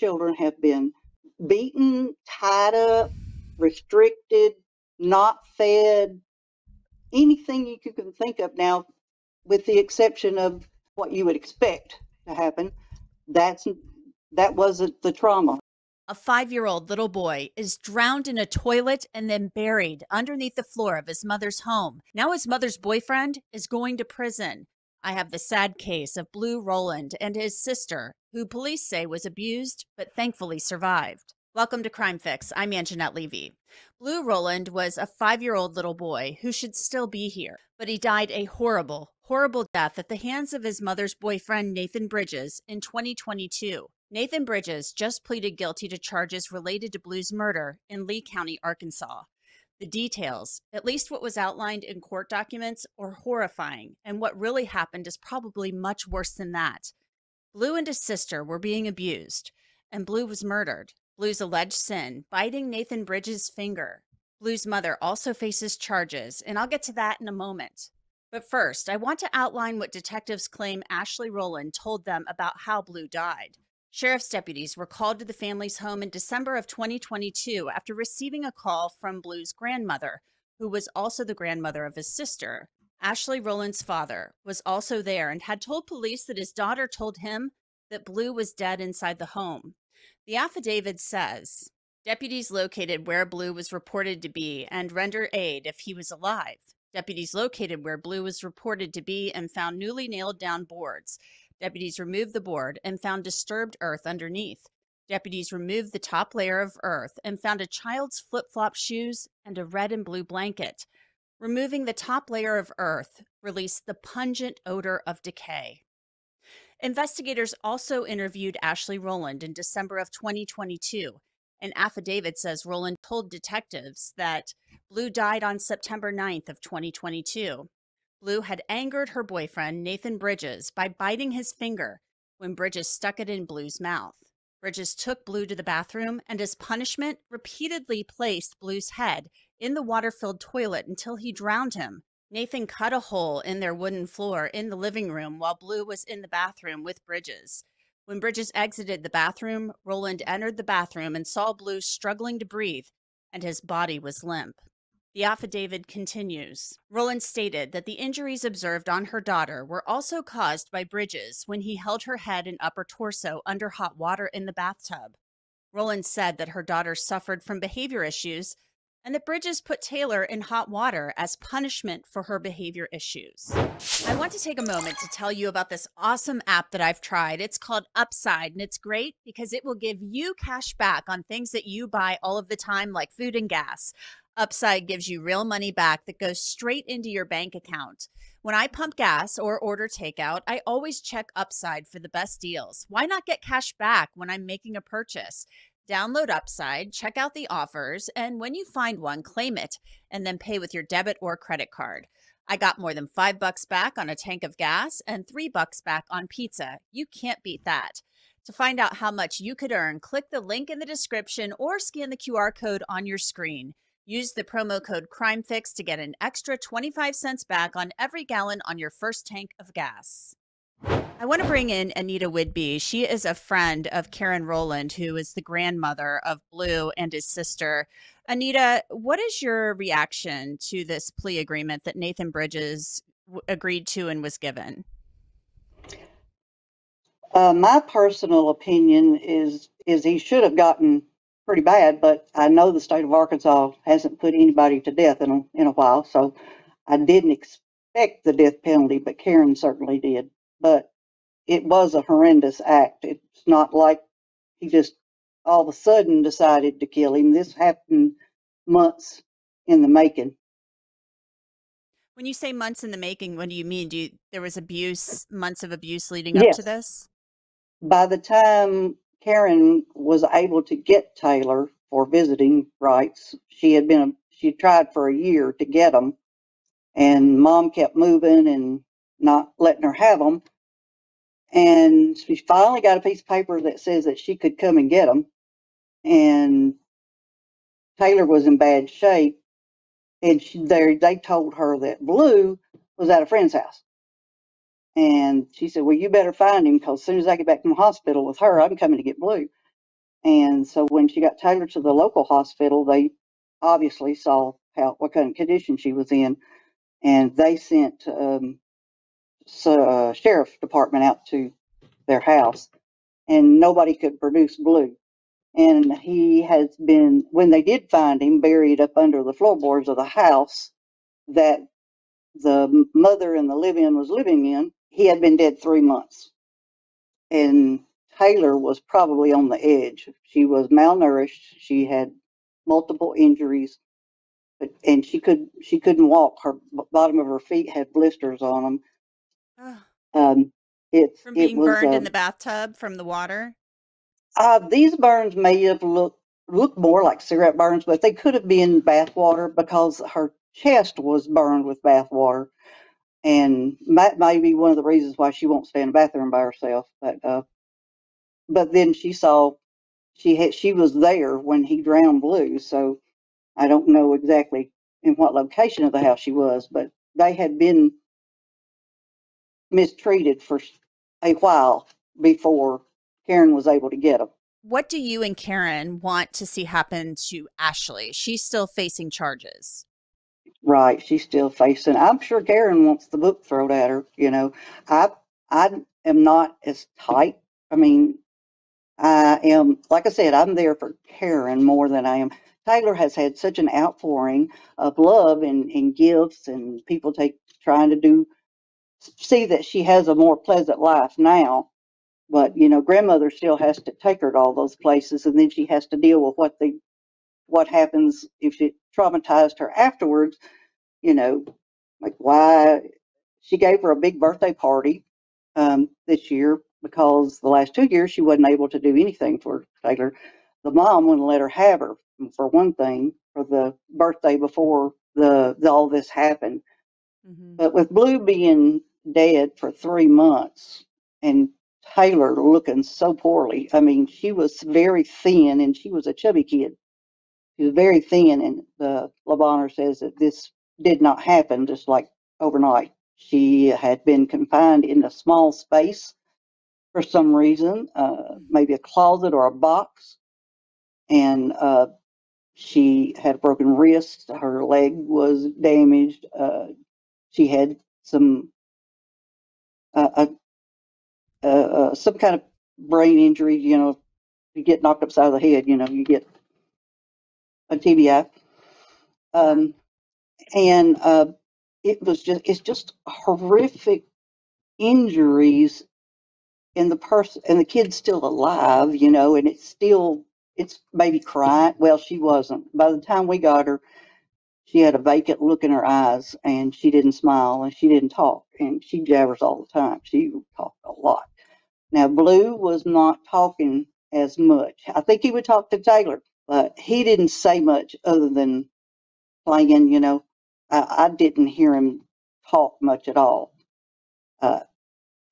children have been beaten, tied up, restricted, not fed, anything you can think of now, with the exception of what you would expect to happen. That's that wasn't the trauma. A five year old little boy is drowned in a toilet and then buried underneath the floor of his mother's home. Now his mother's boyfriend is going to prison. I have the sad case of Blu Rolland and his sister, who police say was abused but thankfully survived. Welcome to Crime Fix. I'm Angenette Levy. Blu Rolland was a five year old little boy who should still be here, but he died a horrible, horrible death at the hands of his mother's boyfriend, Nathan Bridges, in 2022. Nathan Bridges just pleaded guilty to charges related to Blu's murder in Lee County, Arkansas. The details, at least what was outlined in court documents, are horrifying, and what really happened is probably much worse than that. Blu and his sister were being abused, and Blu was murdered. Blu's alleged sin, biting Nathan Bridges' finger. Blu's mother also faces charges, and I'll get to that in a moment. But first, I want to outline what detectives claim Ashley Rolland told them about how Blu died. Sheriff's deputies were called to the family's home in December of 2022 after receiving a call from Blu's grandmother, who was also the grandmother of his sister. Ashley Rolland's father was also there and had told police that his daughter told him that Blu was dead inside the home. The affidavit says deputies located where Blu was reported to be and render aid if he was alive. Deputies located where Blu was reported to be and found newly nailed down boards. Deputies removed the board and found disturbed earth underneath. Deputies removed the top layer of earth and found a child's flip flop shoes and a red and blue blanket. Removing the top layer of earth released the pungent odor of decay. Investigators also interviewed Ashley Rolland in December of 2022. An affidavit says Rolland told detectives that Blu died on September 9th of 2022. Blu had angered her boyfriend, Nathan Bridges, by biting his finger when Bridges stuck it in Blu's mouth. Bridges took Blu to the bathroom and, as punishment, repeatedly placed Blu's head in the water filled toilet until he drowned him. Nathan cut a hole in their wooden floor in the living room while Blu was in the bathroom with Bridges. When Bridges exited the bathroom, Rolland entered the bathroom and saw Blu struggling to breathe, and his body was limp. The affidavit continues. Rolland stated that the injuries observed on her daughter were also caused by Bridges when he held her head and upper torso under hot water in the bathtub. Rolland said that her daughter suffered from behavior issues and that Bridges put Taylor in hot water as punishment for her behavior issues. I want to take a moment to tell you about this awesome app that I've tried. It's called Upside, and it's great because it will give you cash back on things that you buy all of the time, like food and gas. Upside gives you real money back that goes straight into your bank account. When I pump gas or order takeout, I always check Upside for the best deals. Why not get cash back when I'm making a purchase? Download Upside, check out the offers, and when you find one, claim it and then pay with your debit or credit card. I got more than five bucks back on a tank of gas and three bucks back on pizza. You can't beat that. To find out how much you could earn, click the link in the description or scan the QR code on your screen. Use the promo code CRIMEFIX to get an extra 25 cents back on every gallon on your first tank of gas. I want to bring in Anita Whidbey. She is a friend of Karen Rowland, who is the grandmother of Blu and his sister. Anita, what is your reaction to this plea agreement that Nathan Bridges agreed to and was given? Uh, my personal opinion is is he should have gotten pretty bad, but I know the state of Arkansas hasn't put anybody to death in a, in a while, so I didn't expect the death penalty, but Karen certainly did. But it was a horrendous act. It's not like he just all of a sudden decided to kill him. This happened months in the making. When you say months in the making, what do you mean? Do you, there was abuse, months of abuse leading up to this? By the time Karen was able to get Taylor for visiting rights, she had been she tried for a year to get them, and Mom kept moving and not letting her have them. And she finally got a piece of paper that says that she could come and get them. And Taylor was in bad shape, and she, they they told her that Blu was at a friend's house. And she said, "Well, you better find him because as soon as I get back from the hospital with her, I'm coming to get Blu." And so when she got Taylor to the local hospital, they obviously saw how, what kind of condition she was in. And they sent, um, so, uh, sheriff's department out to their house and nobody could produce Blu. And he has been, when they did find him buried up under the floorboards of the house that the mother and the live-in was living in, he had been dead three months. And Taylor was probably on the edge. She was malnourished. She had multiple injuries, but and she could she couldn't walk. Her bottom of her feet had blisters on them. Um, it's From it being was burned uh, in the bathtub from the water. uh, these burns may have looked looked more like cigarette burns, but they could have been bath water because her chest was burned with bath water, and that may be one of the reasons why she won't stay in the bathroom by herself. But uh, but then she saw she had she was there when he drowned Blu, so I don't know exactly in what location of the house she was, but they had been mistreated for a while before Karen was able to get them. What do you and Karen want to see happen to Ashley? She's still facing charges. Right, she's still facing. I'm sure Karen wants the book thrown at her. You know, I I am not as tight. I mean, I am like I said, I'm there for Karen more than I am. Taylor has had such an outpouring of love and, and gifts, and people take trying to do see that she has a more pleasant life now. But you know, grandmother still has to take her to all those places, and then she has to deal with what they what happens if it traumatized her afterwards. You know, like why she gave her a big birthday party um, this year because the last two years she wasn't able to do anything for Taylor. The mom wouldn't let her have her for one thing for the birthday before the, the all this happened. Mhm. But with Blu being dead for three months and Taylor looking so poorly, I mean, she was very thin and she was a chubby kid. She was very thin, and the LeBonner says that this did not happen just like overnight. She had been confined in a small space for some reason, uh, maybe a closet or a box, and uh, she had a broken wrist. Her leg was damaged. Uh, she had some uh, uh, uh, some kind of brain injury. You know, you get knocked upside the head. You know, you get a TBI. Um, and uh, it was just it's just horrific injuries and the person and the kid's still alive you know and it's still it's maybe crying. Well she wasn't. By the time we got her she had a vacant look in her eyes and she didn't smile and she didn't talk and she jabbers all the time. She talked a lot. Now Blu was not talking as much. I think he would talk to taylor but he didn't say much other than playing you know i, I didn't hear him talk much at all uh,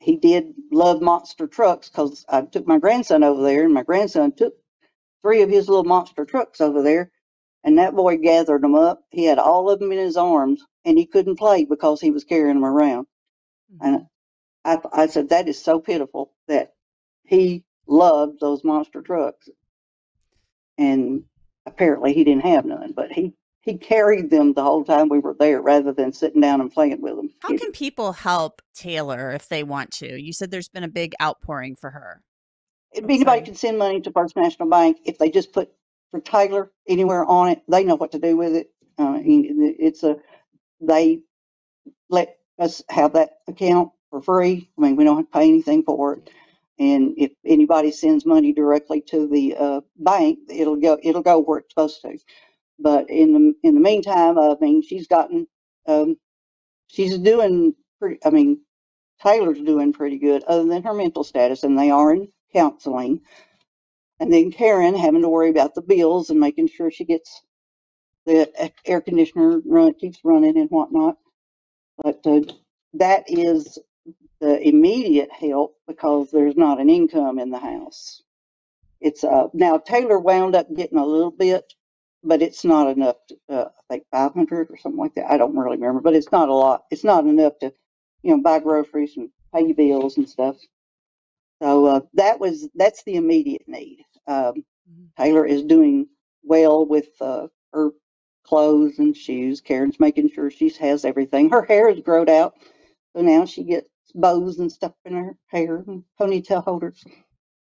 he did love monster trucks because I took my grandson over there, and my grandson took three of his little monster trucks over there, and that boy gathered them up. He had all of them in his arms, and he couldn't play because he was carrying them around. And I, I said, that is so pitiful that he loved those monster trucks, and apparently he didn't have none, but he he carried them the whole time we were there, rather than sitting down and playing with them. How can people help Taylor if they want to? You said there's been a big outpouring for her. Anybody sorry. can send money to First National Bank, if they just put for Taylor anywhere on it, they know what to do with it. Uh, it's a, they let us have that account for free. I mean, we don't have to pay anything for it. And if anybody sends money directly to the, uh, bank, it'll go, it'll go where it's supposed to. But in the, in the meantime, I mean, she's gotten, um, she's doing pretty, I mean, Taylor's doing pretty good, other than her mental status, and they are in counseling. And then Karen having to worry about the bills and making sure she gets the air conditioner run, keeps running and whatnot. But uh, that is the immediate help because there's not an income in the house. It's uh now Taylor wound up getting a little bit, but it's not enough. To, uh, I think 500 or something like that. I don't really remember, but it's not a lot. It's not enough to, you know, buy groceries and pay bills and stuff. So uh, that was that's the immediate need. Um, Taylor is doing well with uh, her clothes and shoes. Karen's making sure she has everything. Her hair has grown out, so now she gets bows and stuff in her hair and ponytail holders.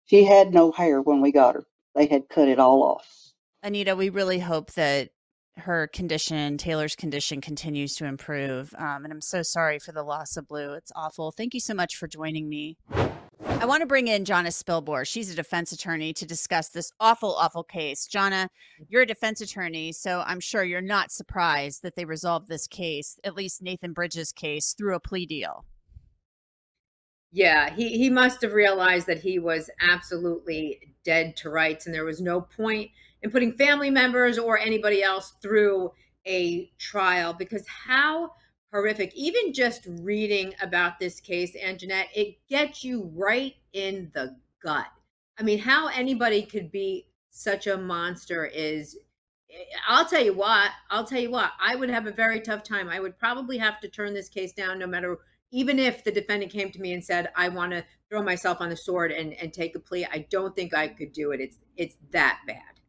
She had no hair when we got her. They had cut it all off. Anita, we really hope that her condition, Taylor's condition, continues to improve. Um, and I'm so sorry for the loss of Blu. It's awful. Thank you so much for joining me. I want to bring in Jonna Spilbor. She's a defense attorney to discuss this awful, awful case. Jonna, you're a defense attorney, so I'm sure you're not surprised that they resolved this case, at least Nathan Bridges' case, through a plea deal. Yeah, he, he must have realized that he was absolutely dead to rights, and there was no point in putting family members or anybody else through a trial because how horrific. Even just reading about this case, Angenette, it gets you right in the gut. I mean, how anybody could be such a monster is I'll tell you what, I'll tell you what, I would have a very tough time. I would probably have to turn this case down no matter even if the defendant came to me and said, I want to throw myself on the sword and, and take a plea, I don't think I could do it. It's it's that bad.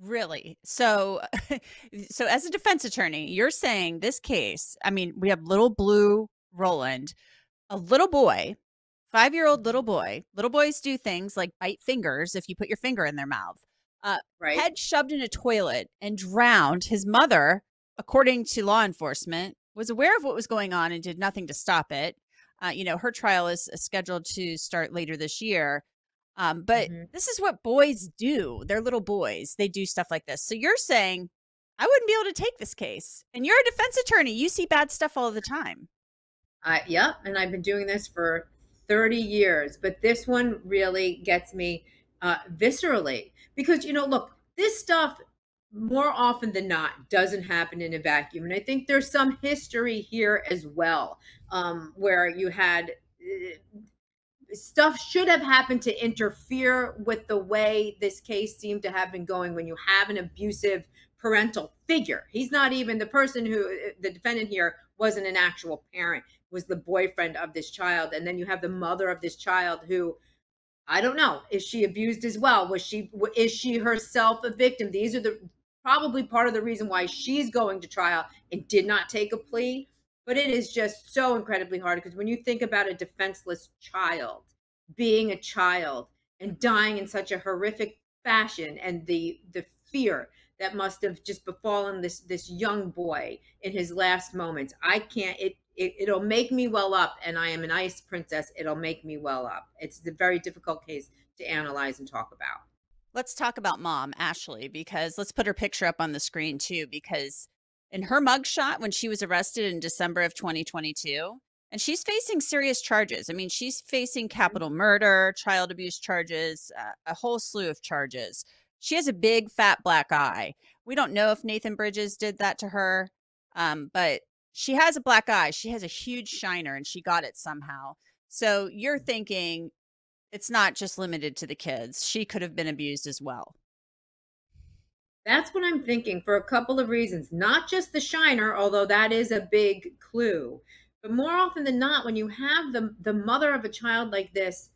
Really? So, so as a defense attorney, you're saying this case, I mean, we have little Blu Rolland, a little boy, five year old little boy. Little boys do things like bite fingers if you put your finger in their mouth. Uh, right. Head shoved in a toilet and drowned. His mother, according to law enforcement, was aware of what was going on and did nothing to stop it. Uh, you know, her trial is scheduled to start later this year. Um, but mm-hmm. this is what boys do. They're little boys. They do stuff like this. So you're saying I wouldn't be able to take this case. And you're a defense attorney. You see bad stuff all the time. Uh, yeah, and I've been doing this for 30 years, but this one really gets me uh, viscerally because you know, look, this stuff more often than not doesn't happen in a vacuum, and I think there's some history here as well, um, where you had uh, stuff should have happened to interfere with the way this case seemed to have been going when you have an abusive parental figure. He's not even the person who the defendant here wasn't an actual parent, was the boyfriend of this child. And then you have the mother of this child who I don't know, is she abused as well? Was she is she herself a victim? These are the probably part of the reason why she's going to trial and did not take a plea but it is just so incredibly hard because when you think about a defenseless child being a child and dying in such a horrific fashion and the the fear that must have just befallen this this young boy in his last moments i can't it, it it'll make me well up and i am an ice princess it'll make me well up. It's a very difficult case to analyze and talk about let's talk about mom ashley because let's put her picture up on the screen too because in her mugshot when she was arrested in December of 2022. And she's facing serious charges. I mean, she's facing mm-hmm. capital murder, child abuse charges, uh, a whole slew of charges. She has a big fat black eye. We don't know if Nathan Bridges did that to her, um, but she has a black eye. She has a huge shiner and she got it somehow. So you're thinking it's not just limited to the kids. She could have been abused as well. That's what I'm thinking for a couple of reasons. Not just the shiner, although that is a big clue, but more often than not, when you have the the mother of a child like this,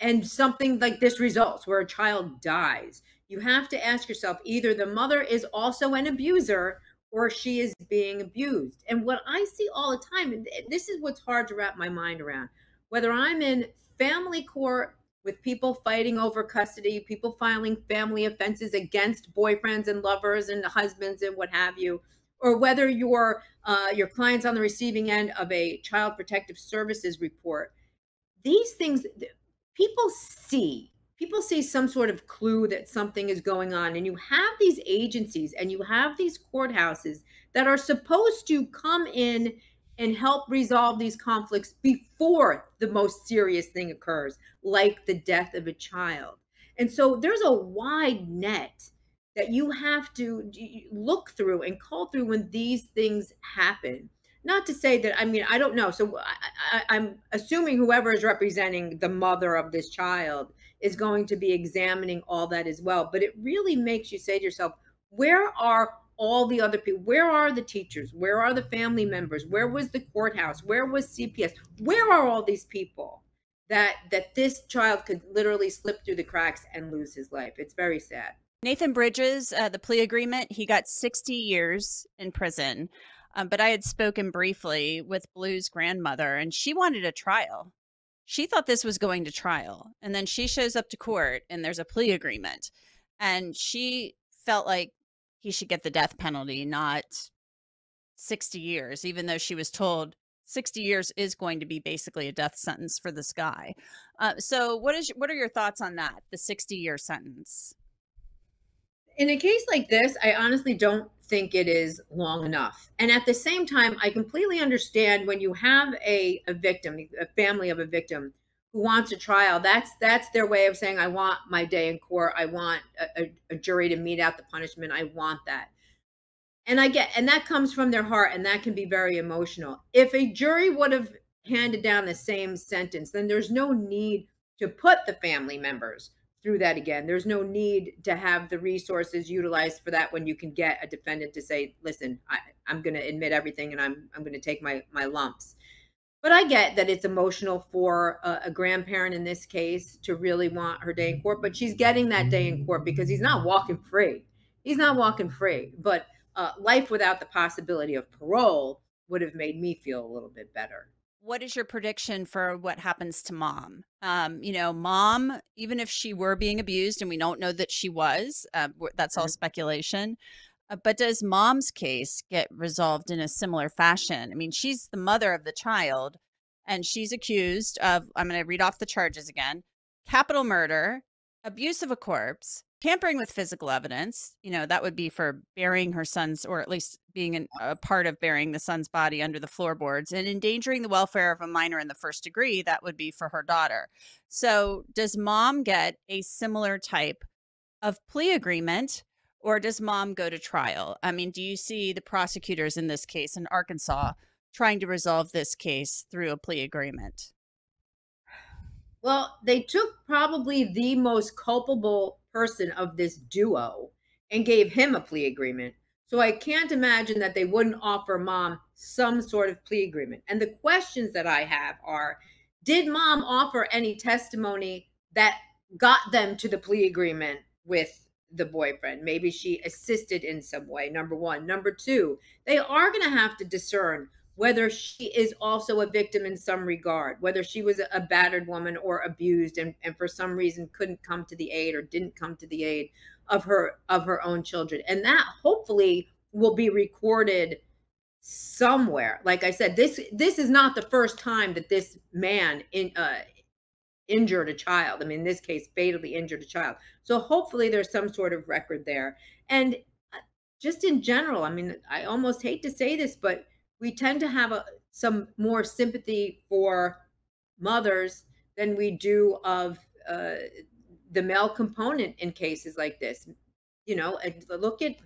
and something like this results where a child dies, you have to ask yourself either the mother is also an abuser or she is being abused. And what I see all the time, and this is what's hard to wrap my mind around, whether I'm in family court with people fighting over custody, people filing family offenses against boyfriends and lovers and husbands and what have you, or whether your uh, your client's on the receiving end of a child protective services report. These things people see. People see some sort of clue that something is going on, and you have these agencies and you have these courthouses that are supposed to come in and help resolve these conflicts before the most serious thing occurs, like the death of a child. And so there's a wide net that you have to look through and call through when these things happen. Not to say that, I mean, I don't know. So I, am assuming whoever is representing the mother of this child is going to be examining all that as well. But it really makes you say to yourself, where are all the other people. Where are the teachers? Where are the family members? Where was the courthouse? Where was CPS? Where are all these people? that that this child could literally slip through the cracks and lose his life. It's very sad. Nathan Bridges, uh, the plea agreement, he got 60 years in prison. Um, but I had spoken briefly with Blu's grandmother, and she wanted a trial. She thought this was going to trial. And then she shows up to court, and there's a plea agreement. And she felt like he should get the death penalty, not 60 years, even though she was told 60 years is going to be basically a death sentence for this guy. Uh, so, what is what are your thoughts on that? The 60 year sentence. In a case like this, I honestly don't think it is long enough. And at the same time, I completely understand when you have a, a victim, a family of a victim who wants a trial. That's that's their way of saying, "I want my day in court. I want a, a, a jury to mete out the punishment. I want that." and I get, and that comes from their heart, and that can be very emotional. If a jury would have handed down the same sentence, then there's no need to put the family members through that again. There's no need to have the resources utilized for that when you can get a defendant to say, "Listen, I, am going to admit everything, and I'm I'm going to take my my lumps." But I get that it's emotional for a, a grandparent in this case to really want her day in court, but she's getting that day in court because he's not walking free. He's not walking free, but uh, life without the possibility of parole would have made me feel a little bit better. What is your prediction for what happens to mom? Um, you know, mom, even if she were being abused, and we don't know that she was, uh, that's all mm-hmm. speculation. Uh, but does mom's case get resolved in a similar fashion? I mean, she's the mother of the child, and she's accused of, I'm going to read off the charges again capital murder, abuse of a corpse, tampering with physical evidence, you know, that would be for burying her son's, or at least being an, a part of burying the son's body under the floorboards, and endangering the welfare of a minor in the first degree, that would be for her daughter. So, does mom get a similar type of plea agreement? Or does mom go to trial? I mean, do you see the prosecutors in this case in Arkansas trying to resolve this case through a plea agreement? Well, they took probably the most culpable person of this duo and gave him a plea agreement. So I can't imagine that they wouldn't offer mom some sort of plea agreement. And the questions that I have are Did mom offer any testimony that got them to the plea agreement with the boyfriend? Maybe she assisted in some way, number one. Number two, they are going to have to discern whether she is also a victim in some regard, whether she was a battered woman or abused and, and for some reason couldn't come to the aid or didn't come to the aid of her of her own children. And that hopefully will be recorded somewhere. Like I said, this this is not the first time that this man in uh injured a child. I mean, in this case, fatally injured a child. So hopefully there's some sort of record there. And uh, just in general, I mean, I almost hate to say this, but we tend to have a, some more sympathy for mothers than we do of uh, the male component in cases like this. You know, and look at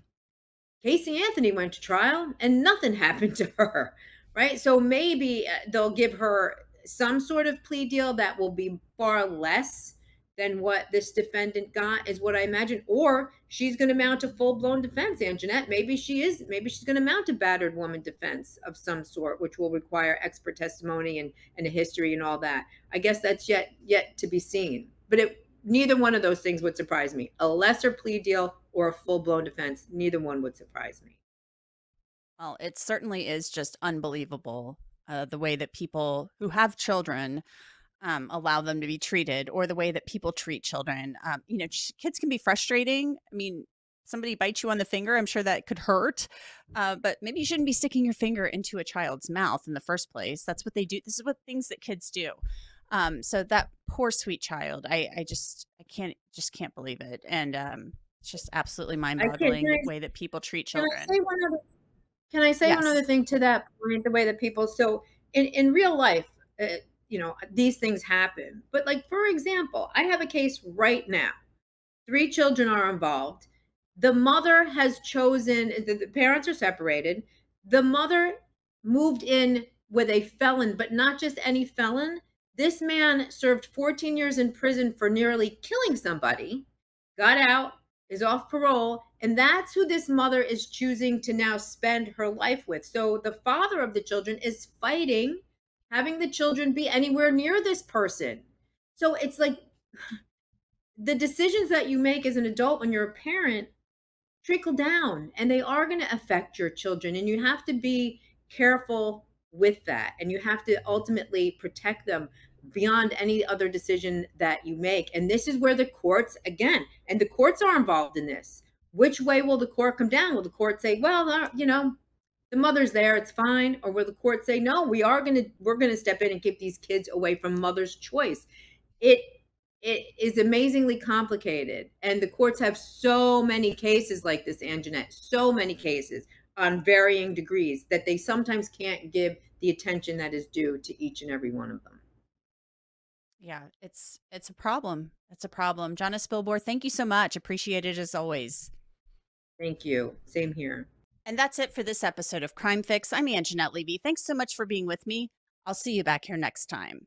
Casey Anthony went to trial and nothing happened to her, right? So maybe uh, they'll give her some sort of plea deal that will be far less than what this defendant got is what I imagine. Or she's going to mount a full blown defense, Angenette. Maybe she is. Maybe she's going to mount a battered woman defense of some sort, which will require expert testimony and, and a history and all that. I guess that's yet yet to be seen. But it, neither one of those things would surprise me. A lesser plea deal or a full blown defense, neither one would surprise me. Well, it certainly is just unbelievable uh, the way that people who have children um, allow them to be treated or the way that people treat children. Um, you know, kids can be frustrating. I mean, somebody bites you on the finger, I'm sure that could hurt. Uh, but maybe you shouldn't be sticking your finger into a child's mouth in the first place. That's what they do. This is what things that kids do. Um, so that poor sweet child, I, I just, I can't, just can't believe it. And um, it's just absolutely mind boggling the way that people treat children. Can I say one other, can I say yes. one other thing to that point? The way that people, so in, in real life, uh, you know, these things happen. But like for example, I have a case right now. Three children are involved. The mother has chosen the, the parents are separated. The mother moved in with a felon, but not just any felon. This man served 14 years in prison for nearly killing somebody, got out, is off parole, and that's who this mother is choosing to now spend her life with. So the father of the children is fighting having the children be anywhere near this person. So it's like the decisions that you make as an adult when you're a parent trickle down and they are going to affect your children and you have to be careful with that and you have to ultimately protect them beyond any other decision that you make. And this is where the courts again and the courts are involved in this which way will the court come down will the court say well uh, you know the mother's there it's fine or will the court say no we are going to we're going to step in and keep these kids away from mother's choice it it is amazingly complicated and the courts have so many cases like this Angenette so many cases on varying degrees that they sometimes can't give the attention that is due to each and every one of them Yeah, it's it's a problem. It's a problem. Jonna Spilbor, thank you so much. Appreciate it as always. Thank you same here And that's it for this episode of Crime Fix. I'm Angenette Levy. Thanks so much for being with me. I'll see you back here next time.